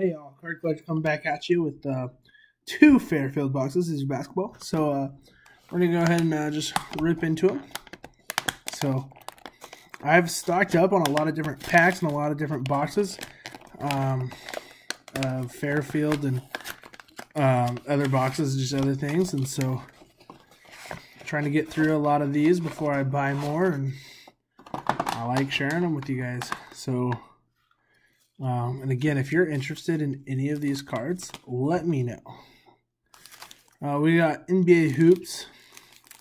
Hey y'all, Card Collector coming back at you with uh, two Fairfield boxes. These basketball. So uh, we're going to go ahead and uh, just rip into them. So I've stocked up on a lot of different packs and a lot of different boxes um, of Fairfield and um, other boxes, just other things. And so trying to get through a lot of these before I buy more. And I like sharing them with you guys. So um, and again, if you're interested in any of these cards, let me know. Uh, we got NBA Hoops.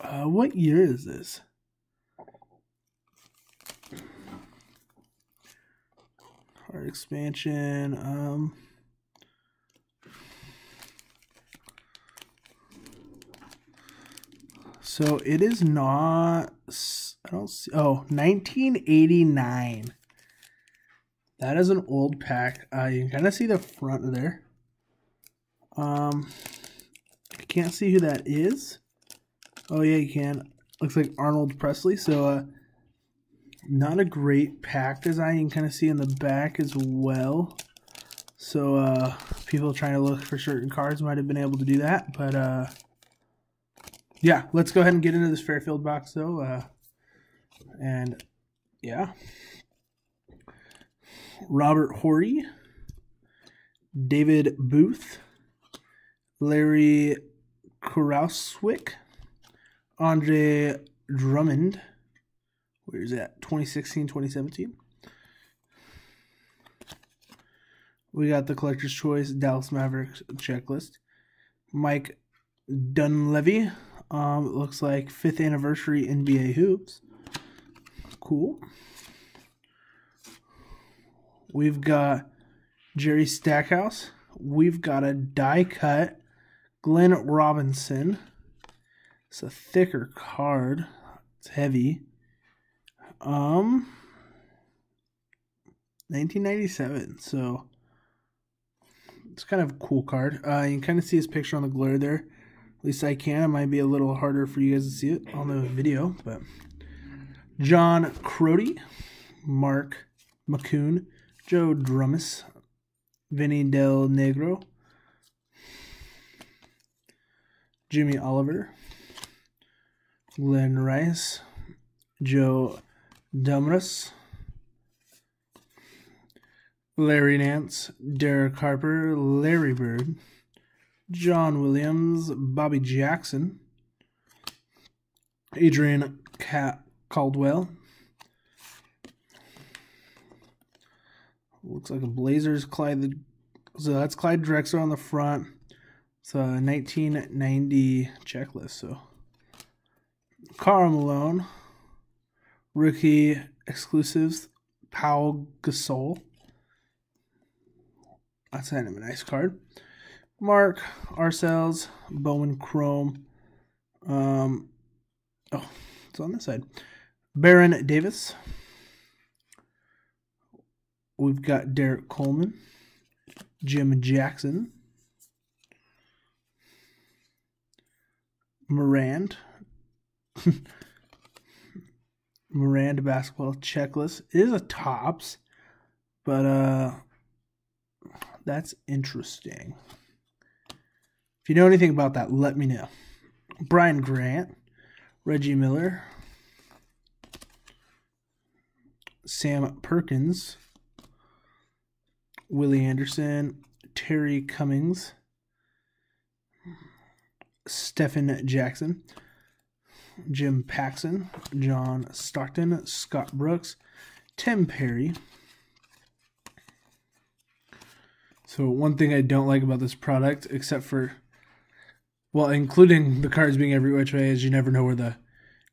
Uh, what year is this? Card expansion. Um, so it is not. I don't see. Oh, 1989. That is an old pack. Uh, you can kind of see the front there. Um, I can't see who that is. Oh yeah, you can. Looks like Arnold Presley. So, uh, not a great pack design. You can kind of see in the back as well. So, uh, people trying to look for certain cards might have been able to do that. But, uh, yeah, let's go ahead and get into this Fairfield box, though. Uh, and, yeah. Robert Horry, David Booth, Larry Krauswick, Andre Drummond. Where is that? 2016, 2017. We got the Collector's Choice Dallas Mavericks checklist. Mike Dunleavy. Um, looks like fifth anniversary NBA hoops. Cool. We've got Jerry Stackhouse. We've got a die cut Glenn Robinson. It's a thicker card. It's heavy. Um 1997. So it's kind of a cool card. Uh, you can kind of see his picture on the glare there. At least I can. It might be a little harder for you guys to see it on the video, but John Crotty, Mark McCoon, Joe Drummis, Vinny Del Negro, Jimmy Oliver, Glen Rice, Joe Dumars, Larry Nance, Derek Harper, Larry Bird, John Williams, Bobby Jackson, Adrian Caldwell, Looks like a Blazers Clyde. So that's Clyde Drexler on the front. It's a 1990 checklist. So Karl Malone, rookie exclusives, Pau Gasol. That's kind of a nice card. Mark Arcells, Bowman Chrome. Um, oh, it's on this side. Baron Davis. We've got Derrick Coleman, Jim Jackson, Morant, Miranda basketball checklist. It is a Topps, but uh, that's interesting. If you know anything about that, let me know. Brian Grant, Reggie Miller, Sam Perkins, Willie Anderson, Terry Cummings, Stephen Jackson, Jim Paxson, John Stockton, Scott Brooks, Tim Perry. So one thing I don't like about this product, except for, well, including the cards being every which way, is you never know where the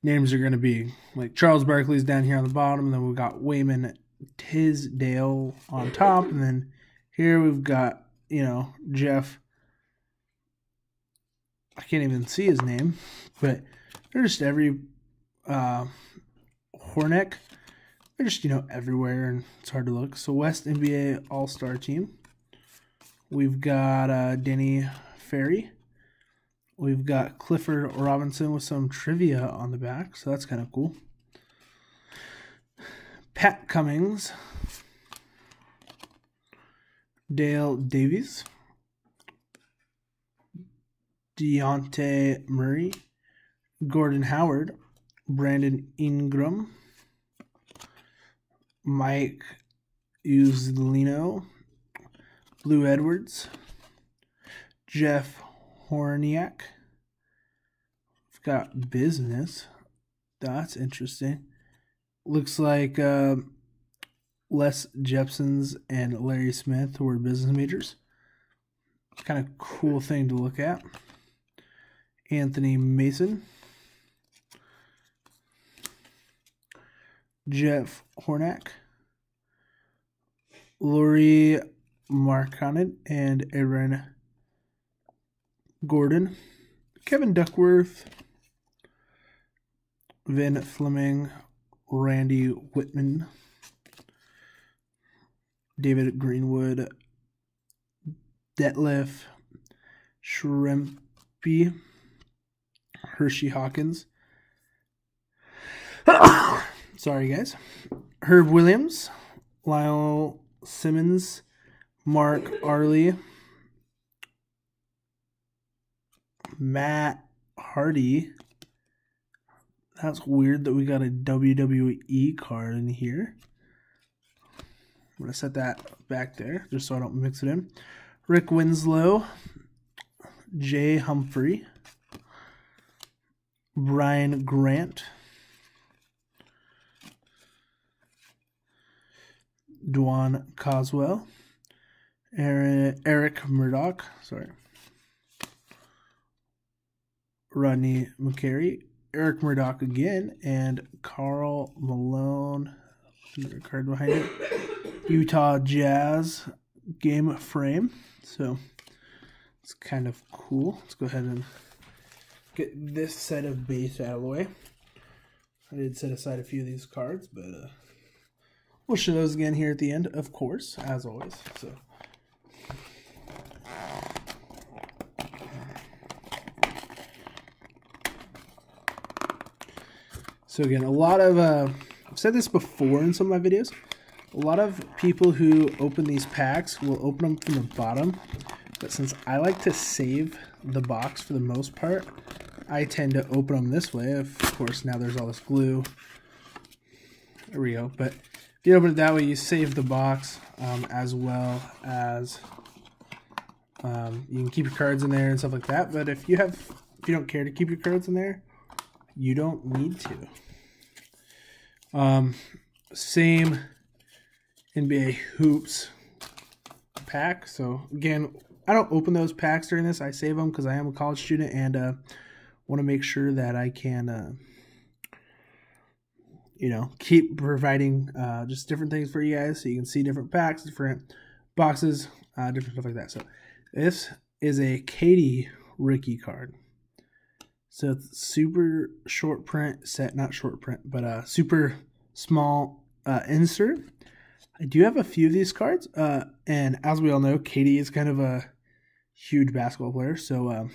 names are going to be. Like Charles Barkley's down here on the bottom, and then we've got Wayman Tisdale on top, and then here we've got you know Jeff. I can't even see his name, but they're just every uh, Hornacek. They're just you know everywhere, and it's hard to look. So West NBA All Star Team. We've got uh, Danny Ferry. We've got Clifford Robinson with some trivia on the back, so that's kind of cool. Pat Cummings, Dale Davis, Dejounte Murray, Gordon Howard, Brandon Ingram, Mike Iuzzolino, Blue Edwards, Jeff Hornacek. We've got business. That's interesting. Looks like uh, Les Jepsons and Larry Smith were business majors. Kind of cool thing to look at. Anthony Mason. Jeff Hornacek. Lauri Markkanen and Aaron Gordon. Kevin Duckworth. Vin Fleming. Randy Wittman. David Greenwood. Detlef Schrempf. Hersey Hawkins. Sorry, guys. Herb Williams, Lyle Simmons, Mark Arley, Matt Hardy. That's weird that we got a WWE card in here. I'm going to set that back there just so I don't mix it in. Rick Winslow, Jay Humphrey, Brian Grant, Dwan Coswell, Eric Murdock, sorry, Rodney McCray, Eric Murdock again, and Karl Malone, another card behind it, Utah Jazz game frame. So it's kind of cool. Let's go ahead and get this set of base out of the way. I did set aside a few of these cards, but uh, we'll show those again here at the end, of course, as always. So. So again, a lot of, uh, I've said this before in some of my videos, a lot of people who open these packs will open them from the bottom, but since I like to save the box for the most part, I tend to open them this way. Of course, now there's all this glue. There we go. But if you open it that way, you save the box um, as well as um, you can keep your cards in there and stuff like that. But if you have, if you don't care to keep your cards in there, you don't need to. Um, same NBA hoops pack. So again, I don't open those packs during this. I save them because I am a college student and uh, want to make sure that I can, uh, you know, keep providing uh, just different things for you guys so you can see different packs, different boxes, uh, different stuff like that. So this is a KD Ricky card. So super short print set, not short print, but a uh, super small uh, insert. I do have a few of these cards, uh, and as we all know, KD is kind of a huge basketball player. So, um,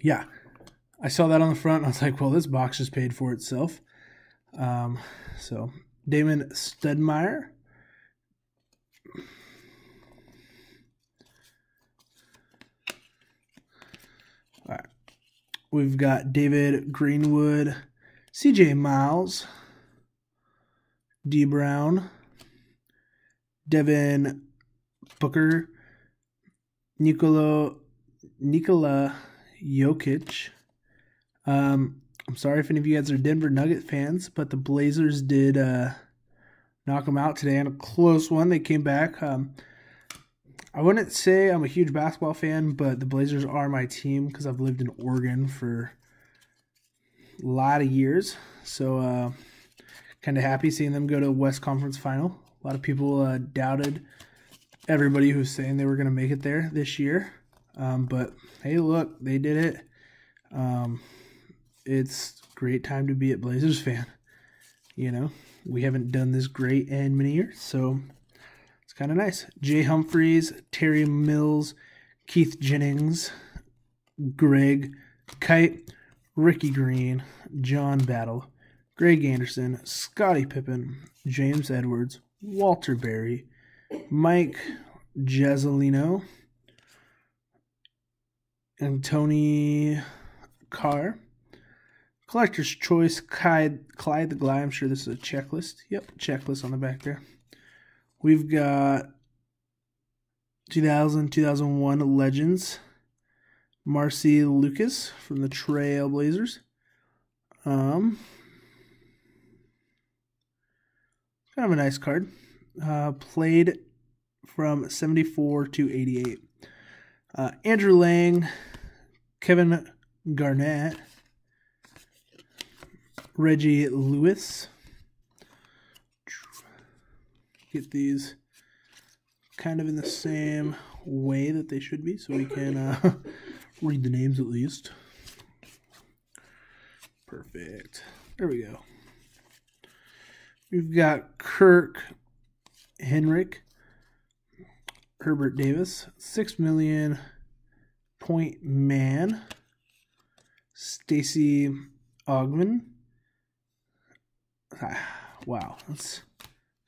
yeah, I saw that on the front. I was like, well, this box just paid for itself. Um, so Damon Stoudamire. We've got David Greenwood, CJ Miles, D Brown, Devin Booker, Nikola Nikola Jokic, um, I'm sorry if any of you guys are Denver Nugget fans, but the Blazers did uh, knock them out today in a close one. They came back. Um, I wouldn't say I'm a huge basketball fan, but the Blazers are my team because I've lived in Oregon for a lot of years. So, uh, kind of happy seeing them go to West Conference Final. A lot of people uh, doubted everybody who's saying they were going to make it there this year. Um, but hey, look, they did it. Um, it's great time to be a Blazers fan. You know, we haven't done this great in many years, so it's kind of nice. Jay Humphreys, Terry Mills, Keith Jennings, Greg Kite, Ricky Green, John Battle, Greg Anderson, Scottie Pippen, James Edwards, Walter Berry, Mike Jazzolino, and Tony Carr. Collector's Choice, Clyde, Clyde the Glide. I'm sure this is a checklist. Yep, checklist on the back there. We've got 2000, 2001 Legends. Marcy Lucas from the Trailblazers. Um, kind of a nice card. Uh, played from 74 to 88. Uh, Andrew Lang, Kevin Garnett, Reggie Lewis. Get these kind of in the same way that they should be so we can uh, read the names at least. Perfect. There we go. We've got Kirk Henrik, Herbert Davis, six million point man, Stacey Augmon. Ah, wow, that's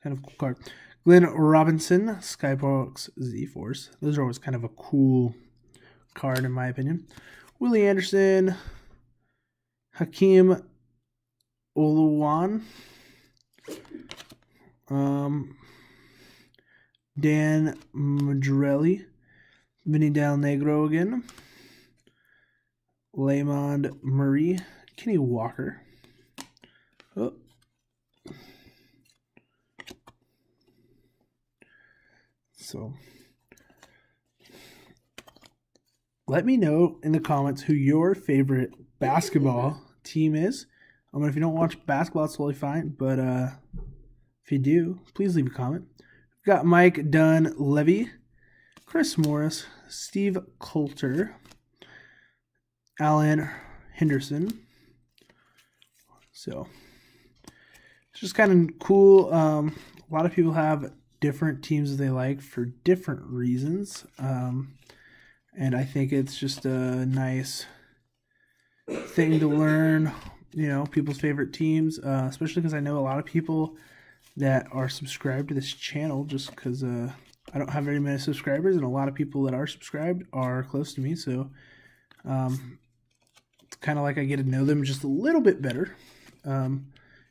kind of cool card. Glenn Robinson, Skybox Z Force. Those are always kind of a cool card, in my opinion. Willie Anderson, Hakeem Olajuwon, um, Dan Madrelli, Vinny Del Negro again, Lamond Murray, Kenny Walker. Oh. So let me know in the comments who your favorite basketball team is. I mean, if you don't watch basketball, it's totally fine. But uh, if you do, please leave a comment. We've got Mike Dunleavy, Chris Morris, Steve Colter, Alan Henderson. So it's just kind of cool. Um, a lot of people have different teams they like for different reasons. Um, and I think it's just a nice thing to learn, you know, people's favorite teams, uh, especially because I know a lot of people that are subscribed to this channel just because uh, I don't have very many subscribers, and a lot of people that are subscribed are close to me, so um, it's kind of like I get to know them just a little bit better. Um,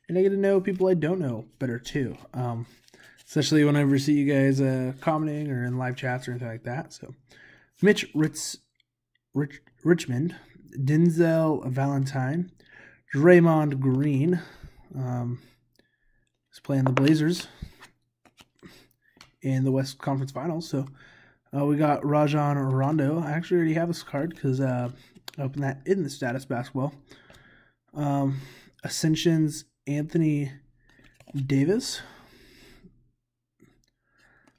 and I get to know people I don't know better too. Um, especially whenever I see you guys uh, commenting or in live chats or anything like that. So, Mitch Ritz, Rich, Richmond, Denzel Valentine, Draymond Green, um, playing the Blazers in the West Conference Finals. So uh, we got Rajon Rondo. I actually already have this card because uh, I opened that in the status basketball. Um, Ascension's Anthony Davis.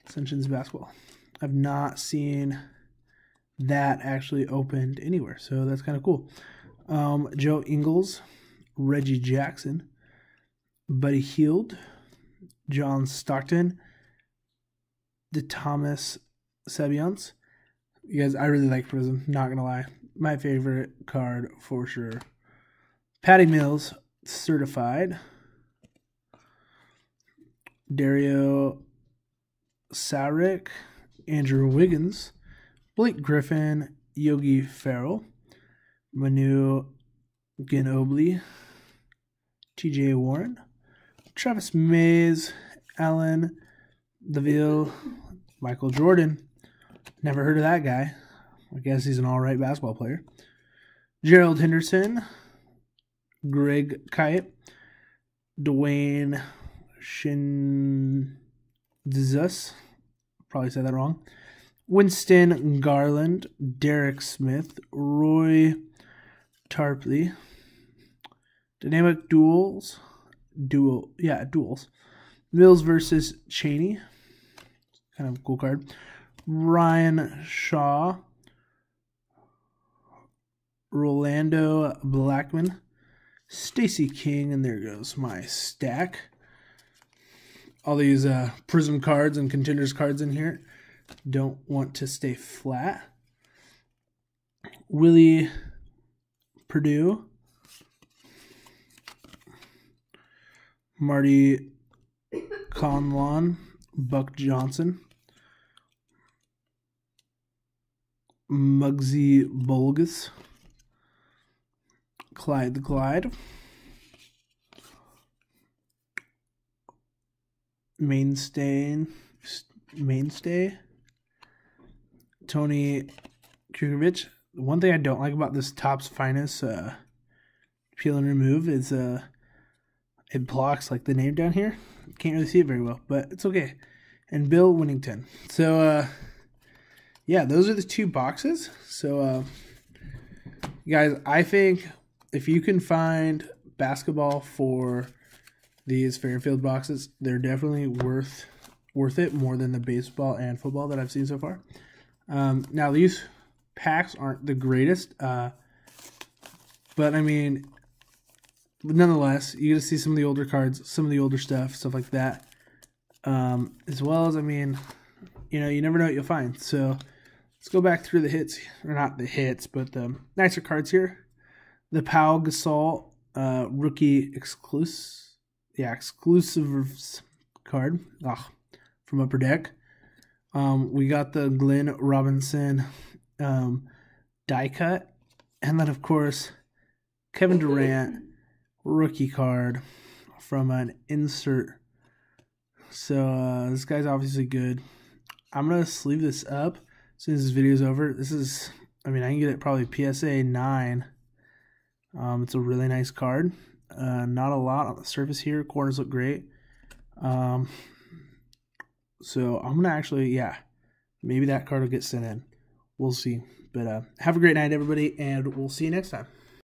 Ascension's basketball. I've not seen that actually opened anywhere, so that's kind of cool. Um, Joe Ingles, Reggie Jackson, Buddy Hield, John Stockton, the Thomas Sebians. You guys, I really like Prizm, not gonna lie. My favorite card for sure. Patty Mills, certified. Dario Saric, Andrew Wiggins, Blake Griffin, Yogi Ferrell, Manu Ginobili, TJ Warren, Travis Mays, Allen Deville, Michael Jordan. Never heard of that guy. I guess he's an all right basketball player. Gerald Henderson, Greg Kite, Dwayne Shin probably said that wrong. Winston Garland, Derek Smith, Roy Tarpley, Dynamic Duels, Duel, yeah, Duels, Mills versus Cheney, kind of cool card. Ryan Shaw, Rolando Blackman, Stacy King, and there goes my stack. All these uh, Prizm cards and contenders cards in here. Don't want to stay flat. Willie Perdue, Marty Conlon, Buck Johnson, Muggsy Bogues, Clyde the Clyde, Mainstay, Mainstay, Tony Kukovic. One thing I don't like about this Topps Finest uh, peel and remove is uh, it blocks like the name down here. Can't really see it very well, but it's okay. And Bill Wennington. So, uh, yeah, those are the two boxes. So, uh, guys, I think if you can find basketball for these Fairfield boxes, they're definitely worth worth it more than the baseball and football that I've seen so far. Um, now these packs aren't the greatest, uh, but I mean, nonetheless, you get to see some of the older cards, some of the older stuff, stuff like that. Um, as well as, I mean, you know, you never know what you'll find. So let's go back through the hits, or not the hits, but the nicer cards here. The Pau Gasol uh, rookie exclusive, yeah, exclusives card oh, from Upper Deck. Um, we got the Glenn Robinson um, die cut, and then of course Kevin Durant rookie card from an insert. So uh, this guy's obviously good. I'm gonna sleeve this up as soon as this video's over. This is, I mean, I can get it probably PSA nine. Um, it's a really nice card. Uh, not a lot on the surface here. Corners look great. Um, so I'm gonna actually, yeah, maybe that card will get sent in. We'll see. But uh, have a great night, everybody, and we'll see you next time.